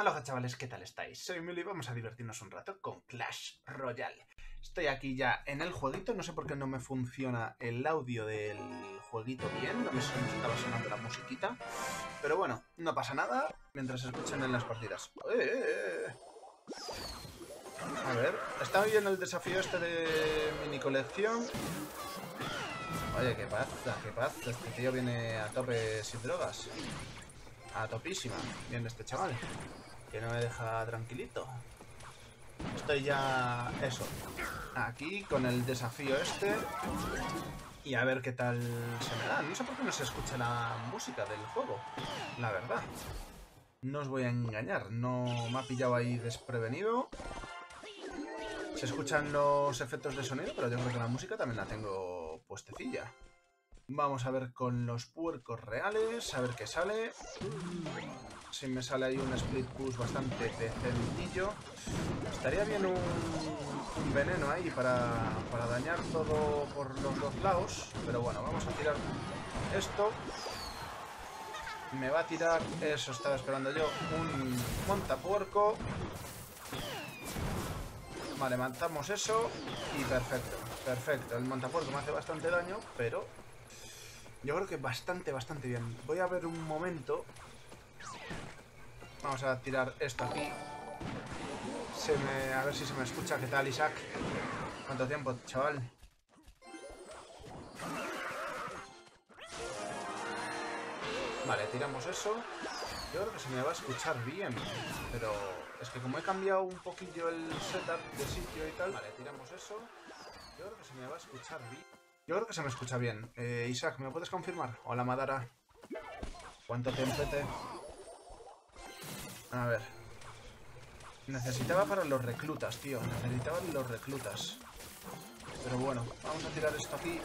Hola chavales, ¿qué tal estáis? Soy Milo y vamos a divertirnos un rato con Clash Royale. Estoy aquí ya en el jueguito, no sé por qué no me funciona el audio del jueguito bien, no me estaba sonando la musiquita. Pero bueno, no pasa nada mientras escuchen en las partidas. ¡Eh, eh, eh! A ver, está bien el desafío este de mini colección. Oye, ¿qué pasa? ¿Qué pasa? Este tío viene a tope sin drogas. A topísima. Viene este chaval. Que no me deja tranquilito. Estoy ya... Eso. Aquí con el desafío este. Y a ver qué tal se me da. No sé por qué no se escucha la música del juego. La verdad. No os voy a engañar. No me ha pillado ahí desprevenido. Se escuchan los efectos de sonido, pero yo creo que la música también la tengo puestecilla. Vamos a ver con los puercos reales, a ver qué sale. Si me sale ahí un split push bastante decentillo. Estaría bien un, veneno ahí para, para dañar todo por los dos lados. Pero bueno, vamos a tirar esto. Me va a tirar, eso estaba esperando yo, un montapuerco. Vale, matamos eso y perfecto, perfecto. El montapuerco me hace bastante daño, pero yo creo que bastante, bastante bien. Voy a ver un momento. Vamos a tirar esto aquí. Se me, a ver si se me escucha. ¿Qué tal, Isaac? ¿Cuánto tiempo, chaval? Vale, tiramos eso. Yo creo que se me va a escuchar bien, pero es que como he cambiado un poquillo el setup de sitio y tal... Vale, tiramos eso. Yo creo que se me va a escuchar bien. Yo creo que se me escucha bien. Eh, Isaac, ¿me puedes confirmar? Hola, Madara. ¿Cuánto tempete? A ver. Necesitaba para los reclutas, tío. Necesitaba los reclutas. Pero bueno, vamos a tirar esto aquí.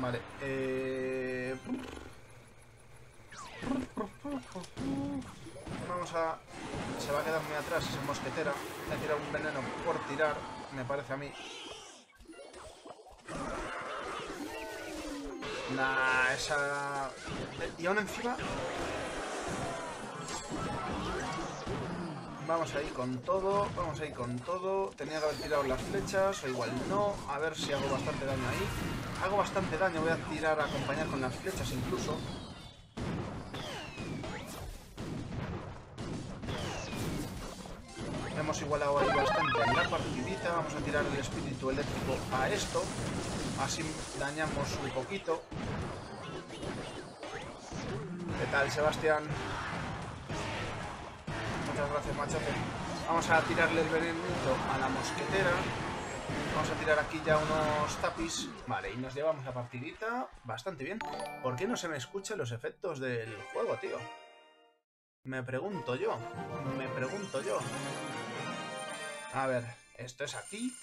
Vale. Eh... Vamos a... Se va a quedar muy atrás esa mosquetera. Le a tirar un veneno por tirar, me parece a mí. Nah, esa... Y aún encima... Vamos a ir con todo, vamos a ir con todo. Tenía que haber tirado las flechas, o igual no. A ver si hago bastante daño ahí. Hago bastante daño, voy a tirar a acompañar con las flechas incluso. Igualado ahí bastante en la partidita. Vamos a tirar el espíritu eléctrico a esto. Así dañamos un poquito. ¿Qué tal, Sebastián? Muchas gracias, machote. Vamos a tirarle el venenito a la mosquetera. Vamos a tirar aquí ya unos tapis. Vale, y nos llevamos la partidita bastante bien. ¿Por qué no se me escuchan los efectos del juego, tío? Me pregunto yo. Me pregunto yo. A ver, esto es aquí.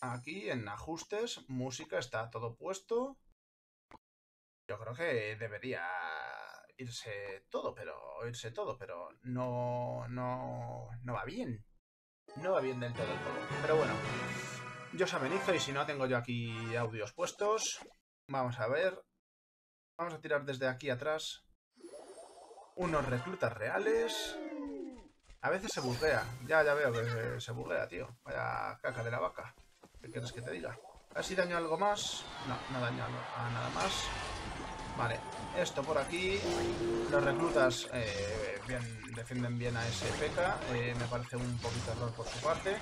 Aquí en ajustes, música, está todo puesto. Yo creo que debería irse todo, pero irse todo, pero no, no, no va bien. No va bien del todo todo. Pero bueno, yo os amenizo y si no tengo yo aquí audios puestos. Vamos a ver. Vamos a tirar desde aquí atrás unos reclutas reales. A veces se buguea. Ya, ya veo que se buguea, tío. Vaya caca de la vaca. ¿Qué quieres que te diga? ¿Así daño algo más? No, no daño a nada más. Vale, esto por aquí. Los reclutas eh, defienden bien a ese PK. Eh, me parece un poquito error por su parte.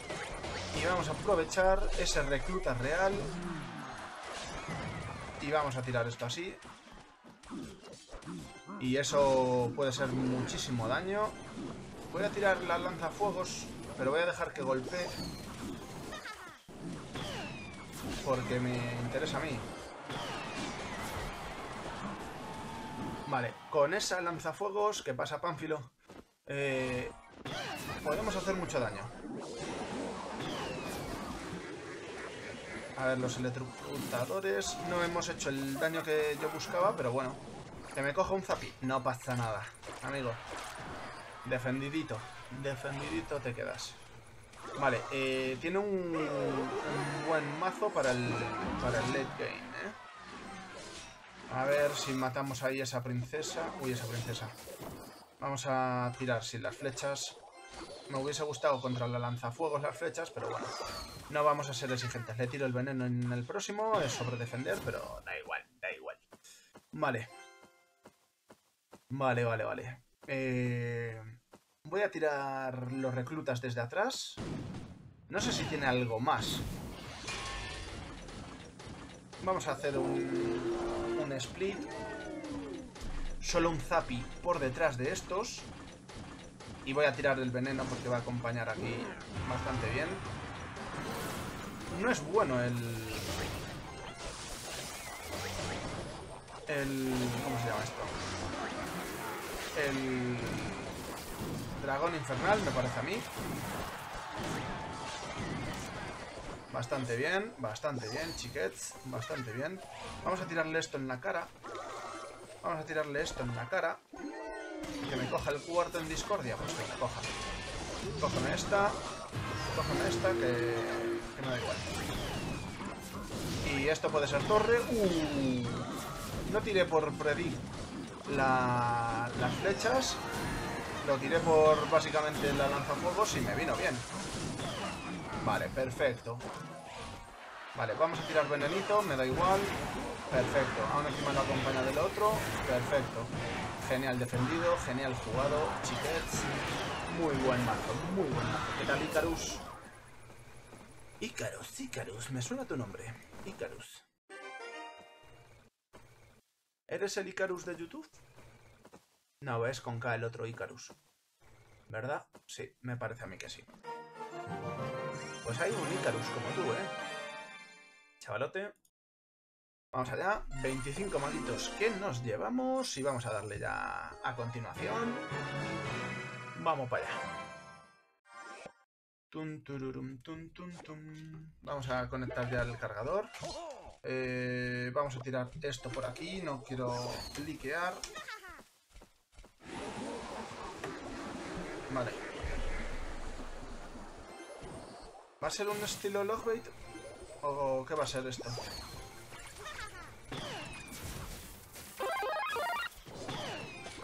Y vamos a aprovechar ese recluta real. Y vamos a tirar esto así. Y eso puede ser muchísimo daño. Voy a tirar la lanzafuegos, pero voy a dejar que golpee porque me interesa a mí. Vale, con esa lanzafuegos que pasa Pánfilo, eh, podemos hacer mucho daño. A ver, los electrocutadores no hemos hecho el daño que yo buscaba, pero bueno. Que me coja un zapi. No pasa nada, amigo. Defendidito. Defendidito te quedas. Vale, eh, tiene un, buen mazo para el, para el late game, ¿eh? A ver si matamos ahí a esa princesa. Uy, esa princesa. Vamos a tirar sin las flechas. Me hubiese gustado contra la lanzafuegos las flechas, pero bueno. No vamos a ser exigentes. Le tiro el veneno en el próximo, es sobre defender, pero da igual, da igual. Vale. Vale, vale, vale. Eh, voy a tirar los reclutas desde atrás. No sé si tiene algo más. Vamos a hacer un, un split. Solo un zapi por detrás de estos. Y voy a tirar el veneno porque va a acompañar aquí bastante bien. No es bueno el... El... ¿Cómo se llama esto? El... Dragón infernal, me parece a mí. Bastante bien, bastante bien, chiquets. Bastante bien. Vamos a tirarle esto en la cara. Vamos a tirarle esto en la cara. Que me coja el cuarto en discordia. Pues que me coja. Cógeme esta. Cógeme esta, que, que me da igual. Y esto puede ser torre. Uh, no tiré por Freddy la, las flechas. Lo tiré por básicamente la lanzafuegos y me vino bien. Vale, perfecto. Vale, vamos a tirar venenito, me da igual. Perfecto, aún encima lo acompaña del otro. Perfecto. Genial defendido, genial jugado, chiquets. Muy buen mazo, muy buen mazo. ¿Qué tal, Icarus? Icarus, Icarus, me suena tu nombre. Icarus. ¿Eres el Icarus de YouTube? No, es con K el otro Icarus. ¿Verdad? Sí, me parece a mí que sí. Pues hay un Icarus como tú, ¿eh? Chavalote. Vamos allá. 25 malitos que nos llevamos. Y vamos a darle ya a continuación. Vamos para allá. Tun, tururum, tun, tun. Vamos a conectar ya el cargador. Eh, vamos a tirar esto por aquí. No quiero cliquear. Vale. ¿Va a ser un estilo Logbait? ¿O qué va a ser esto?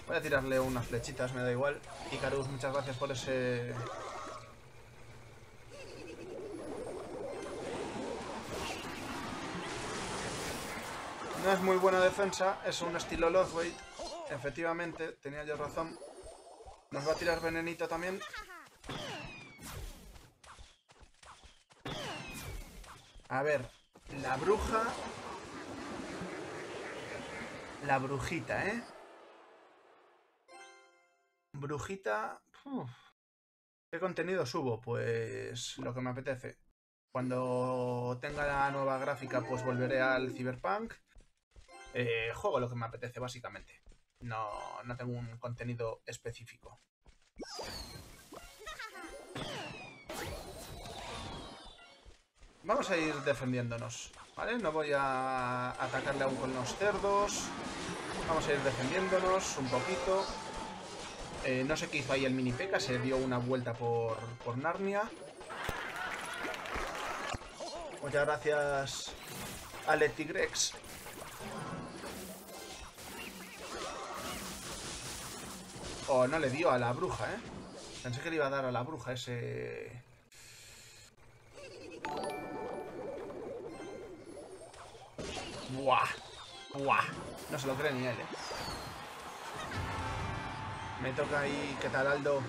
Voy a tirarle unas flechitas, me da igual. Icarus, muchas gracias por ese... No es muy buena defensa, es un estilo Lothweight. Efectivamente, tenía yo razón. Nos va a tirar venenito también. A ver, la bruja... La brujita, ¿eh? Brujita... ¿Qué contenido subo? Pues lo que me apetece. Cuando tenga la nueva gráfica, pues volveré al Cyberpunk. Eh, juego lo que me apetece, básicamente. No, no tengo un contenido específico. Vamos a ir defendiéndonos, ¿vale? No voy a atacarle aún con los cerdos. Vamos a ir defendiéndonos un poquito. Eh, no sé qué hizo ahí el mini P.E.K.K.A. se dio una vuelta por, por Narnia. Muchas gracias, Aletigrex. Oh, no le dio a la bruja, ¿eh? Pensé que le iba a dar a la bruja ese... Buah. Buah. No se lo cree ni él, eh. Me toca ahí, ¿qué tal Aldo?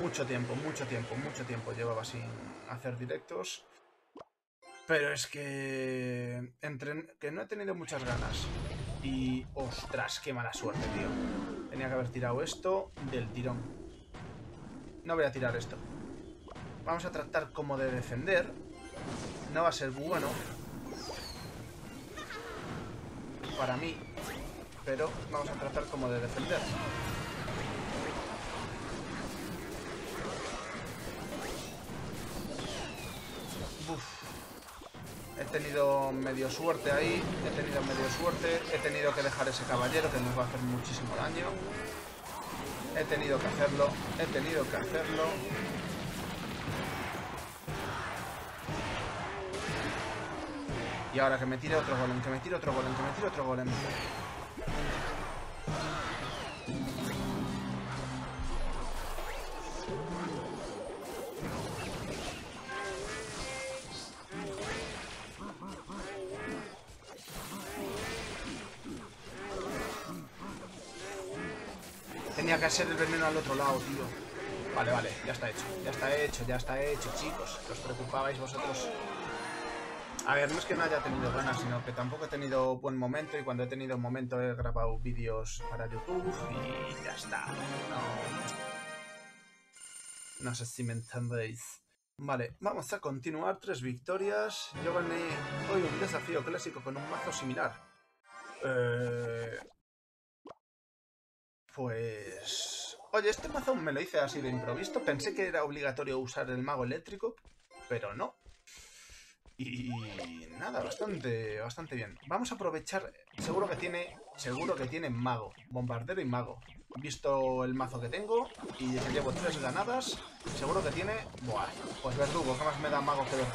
Mucho tiempo, mucho tiempo, mucho tiempo llevaba sin hacer directos. Pero es que... Entre... Que no he tenido muchas ganas. Y... ¡Ostras! ¡Qué mala suerte, tío! Tenía que haber tirado esto del tirón. No voy a tirar esto. Vamos a tratar como de defender. No va a ser bueno para mí, pero vamos a tratar como de defender. Tenido medio suerte ahí, he tenido medio suerte, he tenido que dejar ese caballero que nos va a hacer muchísimo daño. He tenido que hacerlo, he tenido que hacerlo. Y ahora que me tire otro golem, que me tire otro golem, que me tire otro golem. Ser el veneno al otro lado, tío. Vale, vale, ya está hecho. Ya está hecho, ya está hecho, chicos. os preocupabais vosotros. A ver, no es que no haya tenido ganas, sino que tampoco he tenido buen momento y cuando he tenido un momento he grabado vídeos para YouTube y ya está. No, no sé si me entendéis. Vale, vamos a continuar. Tres victorias. Yo gané hoy un desafío clásico con un mazo similar. Eh... Pues... Oye, este mazo me lo hice así de improviso. Pensé que era obligatorio usar el mago eléctrico, pero no. Y nada, bastante, bastante bien. Vamos a aprovechar, seguro que tiene, seguro que tiene mago, bombardero y mago. Visto el mazo que tengo y que llevo tres ganadas, seguro que tiene, buah, pues verdugo, ¿qué más me da mago que verdugo?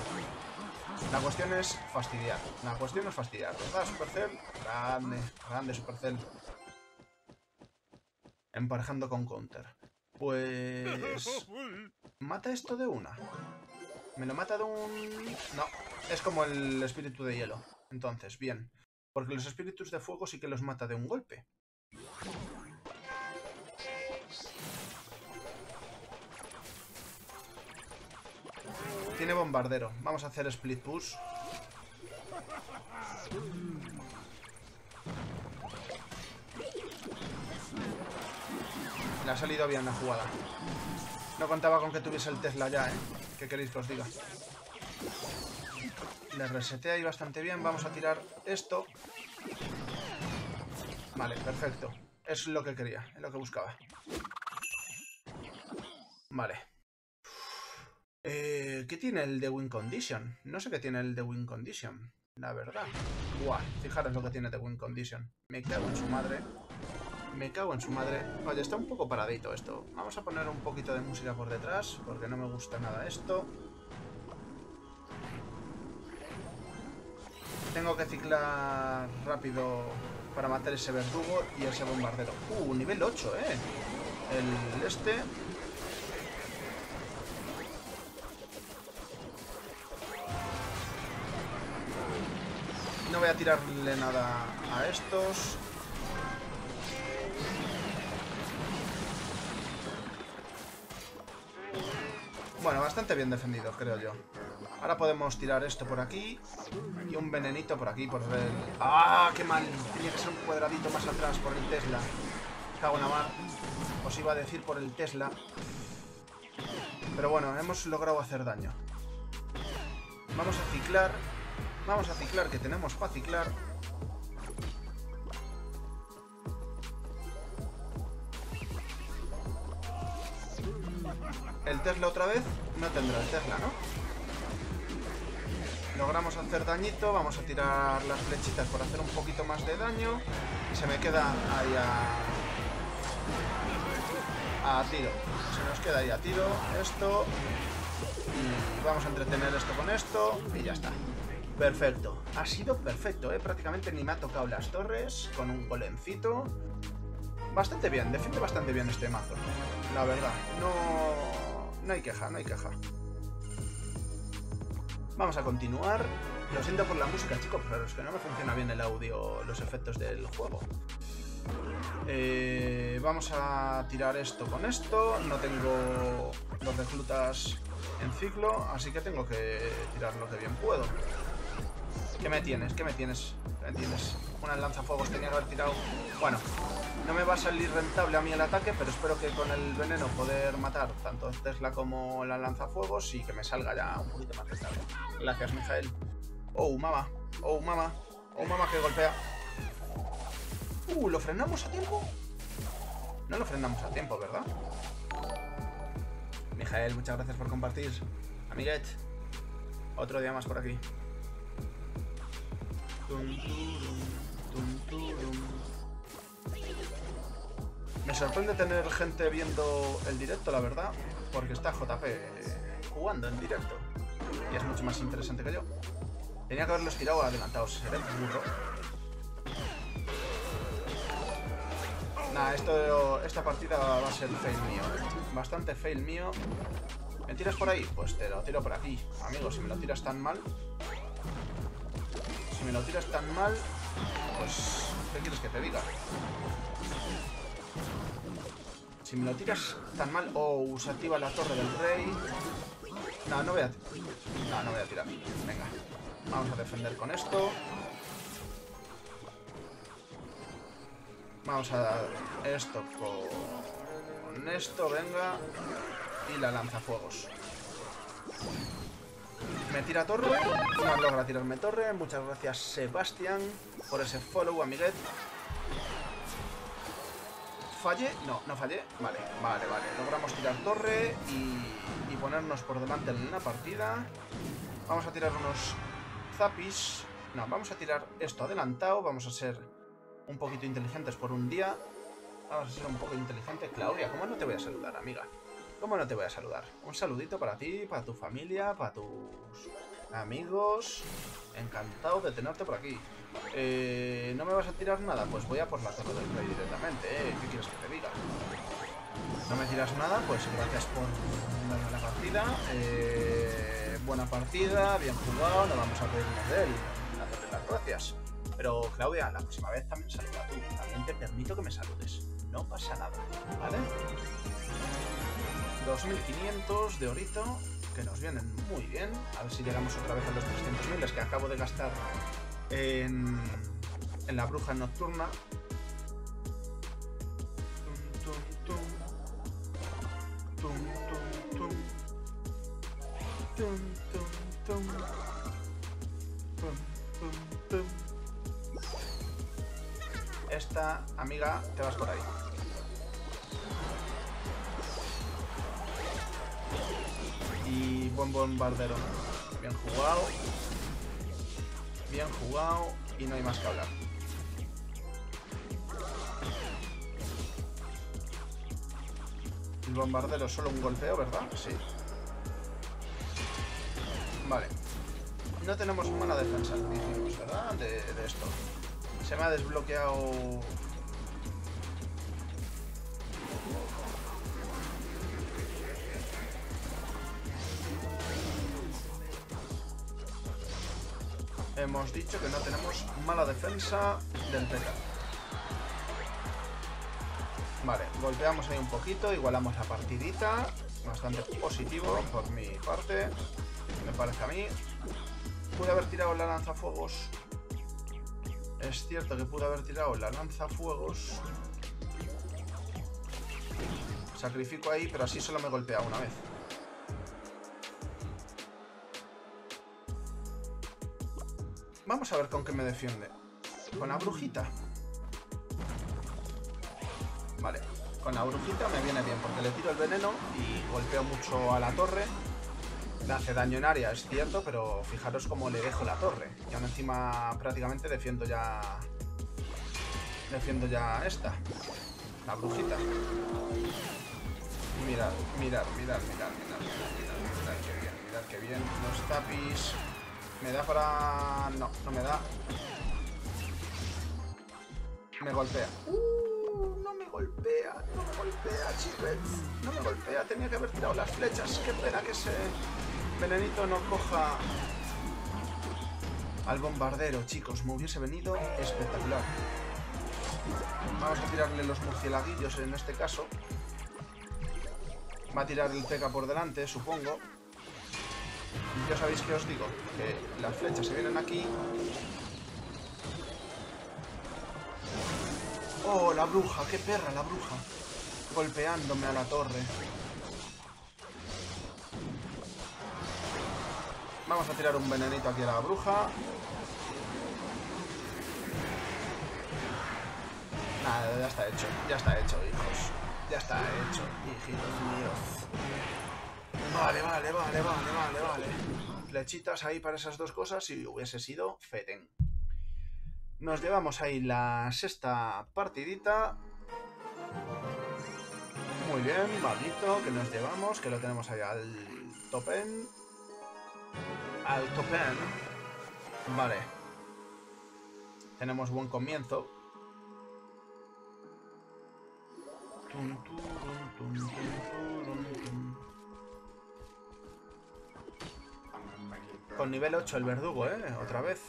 La cuestión es fastidiar, la cuestión es fastidiar, ¿verdad Supercell? Grande, grande Supercell. Emparejando con counter. Pues... Mata esto de una. ¿Me lo mata de un...? No, es como el espíritu de hielo. Entonces, bien. Porque los espíritus de fuego sí que los mata de un golpe. Tiene bombardero. Vamos a hacer split push. Le ha salido bien la jugada. No contaba con que tuviese el Tesla ya, ¿eh? ¿Qué queréis que os diga? Le reseté ahí bastante bien. Vamos a tirar esto. Vale, perfecto. Es lo que quería, es lo que buscaba. Vale. Eh, ¿Qué tiene el de Win Condition? No sé qué tiene el de Win Condition, la verdad. Buah, fijaros lo que tiene de Win Condition. Me cago en su madre. Me cago en su madre. Oye, está un poco paradito esto. Vamos a poner un poquito de música por detrás, porque no me gusta nada esto. Tengo que ciclar rápido para matar ese verdugo y ese bombardero. Uh, nivel 8, ¿eh? El este... No voy a tirarle nada a estos. Bueno, bastante bien defendido, creo yo. Ahora podemos tirar esto por aquí y un venenito por aquí, por el... ¡Ah, qué mal! Tenía que ser un cuadradito más atrás por el Tesla. Cago en la mar. Os iba a decir por el Tesla. Pero bueno, hemos logrado hacer daño. Vamos a ciclar. Vamos a ciclar, que tenemos para ciclar. Tesla otra vez no tendrá el Tesla, ¿no? Logramos hacer dañito, vamos a tirar las flechitas por hacer un poquito más de daño. Y se me queda ahí a... A tiro. Se nos queda ahí a tiro esto. Y vamos a entretener esto con esto. Y ya está. Perfecto. Ha sido perfecto, ¿eh? Prácticamente ni me ha tocado las torres con un golencito. Bastante bien, defiende bastante bien este mazo. La verdad. No no hay queja, no hay queja. Vamos a continuar. Lo siento por la música, chicos, pero es que no me funciona bien el audio, los efectos del juego. Eh, vamos a tirar esto con esto. No tengo los reclutas en ciclo, así que tengo que tirar lo que bien puedo. ¿Qué me tienes? ¿Qué me tienes? ¿Qué me tienes? Una lanzafuegos tenía que haber tirado... Bueno, no me va a salir rentable a mí el ataque, pero espero que con el veneno poder matar tanto Tesla como la lanzafuegos y que me salga ya un poquito más rentable. Gracias, Mijael. Oh, mama. Oh, mama. Oh, mama que golpea. Uh, ¿lo frenamos a tiempo? No lo frenamos a tiempo, ¿verdad? Mijael, muchas gracias por compartir. Amiguet, otro día más por aquí. Me sorprende tener gente viendo el directo, la verdad, porque está JP jugando en directo. Y es mucho más interesante que yo. Tenía que haberlos tirado adelantados, seré burro. Nah, esto, esta partida va a ser fail mío. ¿eh? Bastante fail mío. ¿Me tiras por ahí? Pues te lo tiro por aquí. Amigo, si me lo tiras tan mal... Me lo tiras tan mal... Pues... ¿Qué quieres que te diga? Si me lo tiras tan mal... Oh, se activa la torre del rey. No, no voy a... No, no voy a tirar. Venga. Vamos a defender con esto. Vamos a dar esto con esto, venga. Y la lanzafuegos. Me tira torre. No logra tirarme torre. Muchas gracias, Sebastián, por ese follow, amiguet. ¿Fallé? No, no fallé. Vale, vale, vale. Logramos tirar torre y, y ponernos por delante en la partida. Vamos a tirar unos zapis. No, vamos a tirar esto adelantado. Vamos a ser un poquito inteligentes por un día. Vamos a ser un poco inteligente. Claudia, ¿cómo no te voy a saludar, amiga? ¿Cómo no te voy a saludar? Un saludito para ti, para tu familia, para tus amigos. Encantado de tenerte por aquí. Eh, ¿No me vas a tirar nada? Pues voy a por la torre del rey directamente, ¿eh? ¿Qué quieres que te diga? No me tiras nada, pues gracias por darme la partida. Eh, buena partida, bien jugado, no vamos a pedirnos de él. Las gracias. Pero Claudia, la próxima vez también saluda tú. También te permito que me saludes. No pasa nada, ¿vale? 2500 de orito, que nos vienen muy bien. A ver si llegamos otra vez a los 300.000, es que acabo de gastar en, en la bruja nocturna. Esta amiga te vas por ahí. Buen bombardero. Bien jugado. Bien jugado. Y no hay más que hablar. El bombardero solo un golpeo, ¿verdad? Sí. Vale. No tenemos mala defensa, dijimos, ¿verdad? De, de esto. Se me ha desbloqueado hemos dicho que no tenemos mala defensa del PK. Vale, golpeamos ahí un poquito, igualamos la partidita. Bastante positivo por mi parte, me parece a mí. Pude haber tirado la lanzafuegos. Es cierto que pude haber tirado la lanzafuegos. Sacrifico ahí, pero así solo me golpea una vez. Vamos a ver con qué me defiende. Con la brujita. Vale, con la brujita me viene bien porque le tiro el veneno y golpeo mucho a la torre. Le hace daño en área, es cierto, pero fijaros cómo le dejo la torre. Y aún encima prácticamente defiendo ya... Defiendo ya esta. La brujita. Mirad, mirad, mirad, mirad, mirad, mirad, mirad, qué bien, mirad qué bien. Los tapis me da para... No, no me da. Me golpea. Uh, no me golpea, no me golpea, chicos. No me golpea, tenía que haber tirado las flechas. Qué pena que ese venenito no coja al bombardero, chicos. Me hubiese venido espectacular. Vamos a tirarle los murcielaguillos en este caso. Va a tirar el teca por delante, supongo. Ya sabéis que os digo, que las flechas se vienen aquí. ¡Oh, la bruja! ¡Qué perra la bruja! Golpeándome a la torre. Vamos a tirar un venenito aquí a la bruja. Nada, ya está hecho. Ya está hecho, hijos. Ya está hecho, hijitos míos. Vale, vale, vale, vale, vale, vale. Flechitas ahí para esas dos cosas y hubiese sido feten. Nos llevamos ahí la sexta partidita. Muy bien, maldito, que nos llevamos, que lo tenemos ahí al topen. Al topen. Vale. Tenemos buen comienzo. Con nivel 8 el verdugo, ¿eh? Otra vez.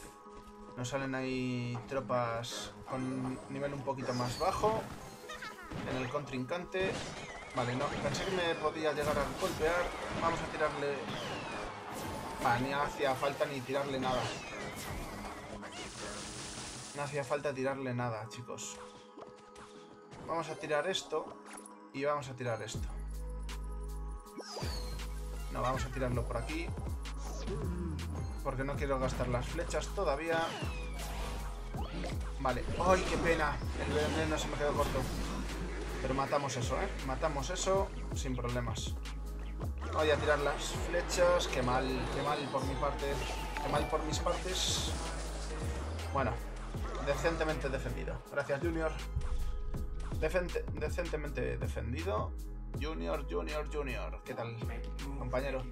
Nos salen ahí tropas con nivel un poquito más bajo. en el contrincante. Vale, no, pensé que me podía llegar a golpear. Vamos a tirarle... Va, ni hacía falta ni tirarle nada. No hacía falta tirarle nada, chicos. Vamos a tirar esto y vamos a tirar esto. No, vamos a tirarlo por aquí. Porque no quiero gastar las flechas todavía. Vale. ¡Ay, qué pena! El veneno se me quedó corto. Pero matamos eso, ¿eh? Matamos eso sin problemas. Voy a tirar las flechas. Qué mal, qué mal por mi parte. Qué mal por mis partes. Bueno, decentemente defendido. Gracias, Junior. decentemente defendido. Junior, Junior, Junior. ¿Qué tal, compañero?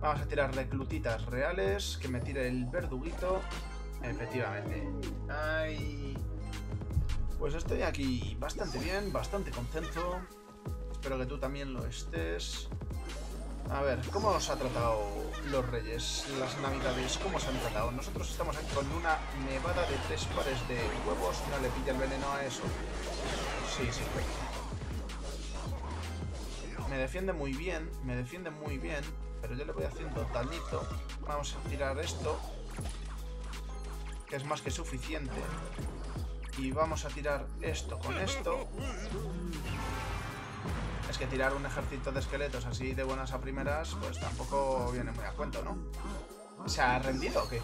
Vamos a tirar reclutitas reales. Que me tire el verduguito. Efectivamente. Ay. Pues estoy aquí bastante bien, bastante contento. Espero que tú también lo estés. A ver, ¿cómo os ha tratado los reyes, las navidades? ¿Cómo os han tratado? Nosotros estamos aquí con una nevada de tres pares de huevos. No le pilla el veneno a eso. Sí, sí. Me defiende muy bien, me defiende muy bien, pero yo le voy haciendo dañito. Vamos a tirar esto que es más que suficiente. Y vamos a tirar esto con esto. Es que tirar un ejército de esqueletos así de buenas a primeras, pues tampoco viene muy a cuento, ¿no? ¿Se ha rendido o qué?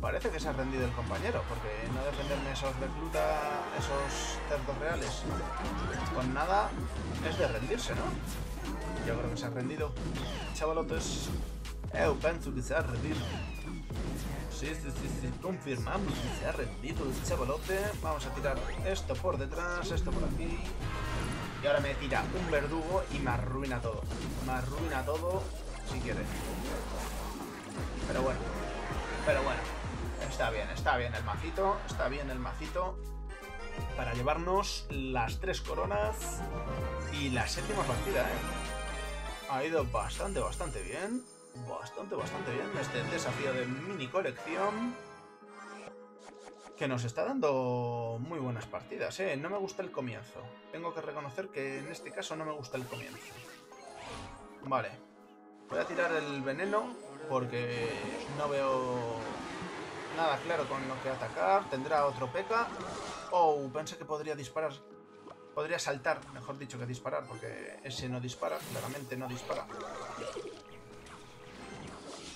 Parece que se ha rendido el compañero, porque no defenderme esos recluta, esos cerdos reales con nada es de rendirse, ¿no? Yo creo que se ha rendido. Chavalotes, eu pienso que se ha rendido. Sí, sí, sí, sí, confirmamos que se ha rendido el chavalote. Vamos a tirar esto por detrás, esto por aquí. Y ahora me tira un verdugo y me arruina todo. Me arruina todo si quiere. Pero bueno, pero bueno. Está bien, está bien el macito, está bien el macito. Para llevarnos las tres coronas y la séptima partida, ¿eh? Ha ido bastante, bastante bien bastante, bastante bien este desafío de mini colección. Que nos está dando muy buenas partidas, ¿eh? No me gusta el comienzo. Tengo que reconocer que en este caso no me gusta el comienzo. Vale. Voy a tirar el veneno porque no veo nada claro con lo que atacar. Tendrá otro P.K. Oh, pensé que podría disparar. Podría saltar, mejor dicho que disparar, porque ese no dispara, claramente no dispara.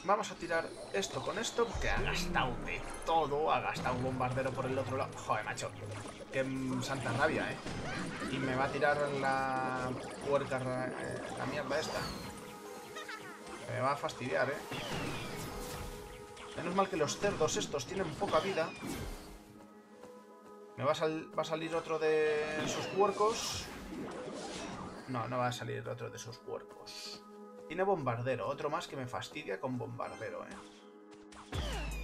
Vamos a tirar esto con esto, que ha gastado de todo. Ha gastado un bombardero por el otro lado. Joder, macho. Qué santa rabia, ¿eh? Y me va a tirar la puerta, eh, la mierda esta. Me va a fastidiar, ¿eh? Menos mal que los cerdos estos tienen poca vida. ¿Me va a, salir otro de sus puercos? No, no va a salir otro de sus puercos. Tiene bombardero, otro más que me fastidia con bombardero, eh.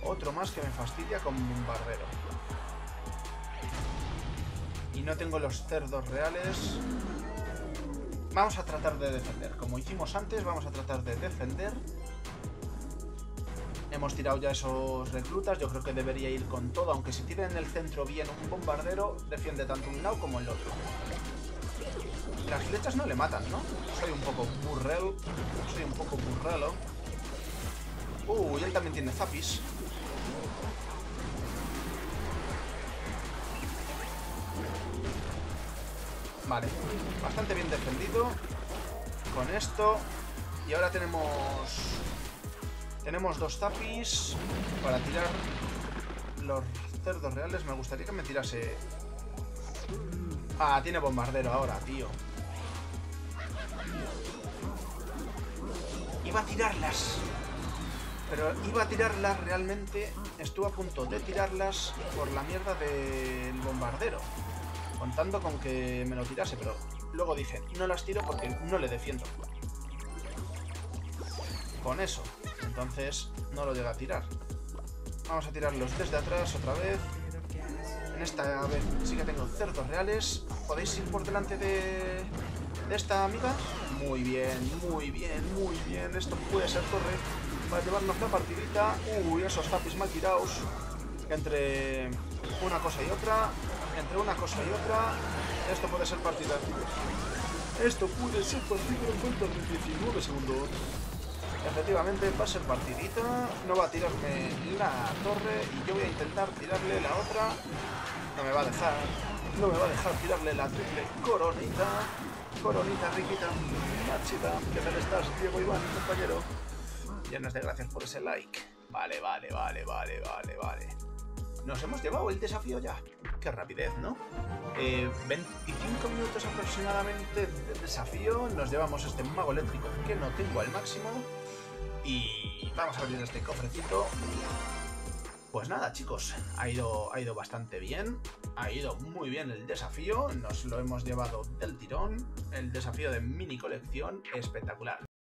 Otro más que me fastidia con bombardero. Y no tengo los cerdos reales. Vamos a tratar de defender. Como hicimos antes, vamos a tratar de defender. Hemos tirado ya esos reclutas. Yo creo que debería ir con todo. Aunque si tiene en el centro bien un bombardero, defiende tanto un lado como el otro. Las flechas no le matan, ¿no? Soy un poco burrel. Soy un poco burrelo. Uh, y él también tiene zapis. Vale, bastante bien defendido Con esto Y ahora tenemos Tenemos dos zapis Para tirar Los cerdos reales Me gustaría que me tirase Ah, tiene bombardero ahora, tío Iba a tirarlas. Pero iba a tirarlas realmente. Estuve a punto de tirarlas por la mierda del bombardero. Contando con que me lo tirase, pero luego dije, no las tiro porque no le defiendo. Con eso. Entonces no lo llega a tirar. Vamos a tirarlos desde atrás otra vez. En esta vez sí que tengo cerdos reales. ¿Podéis ir por delante de, de esta amiga? Muy bien, muy bien, muy bien. Esto puede ser torre. para llevarnos la partidita. Uy, esos tapis mal tirados. Entre una cosa y otra, entre una cosa y otra, esto puede ser partida. Esto puede ser partida en cuenta de 19 segundos. Efectivamente, va a ser partidita. No va a tirarme la torre y yo voy a intentar tirarle la otra. No me va a dejar. No me va a dejar tirarle la triple coronita. Coronita riquita, machita. ¿Qué tal estás, Diego Iván, compañero? Llenas de gracias por ese like. Vale, vale, vale, vale, vale, vale. Nos hemos llevado el desafío ya. Qué rapidez, ¿no? Eh, 25 minutos aproximadamente de desafío. Nos llevamos este mago eléctrico que no tengo al máximo. Y vamos a abrir este cofrecito. Pues nada, chicos, ha ido, ha ido bastante bien. Ha ido muy bien el desafío. Nos lo hemos llevado del tirón. El desafío de mini colección espectacular.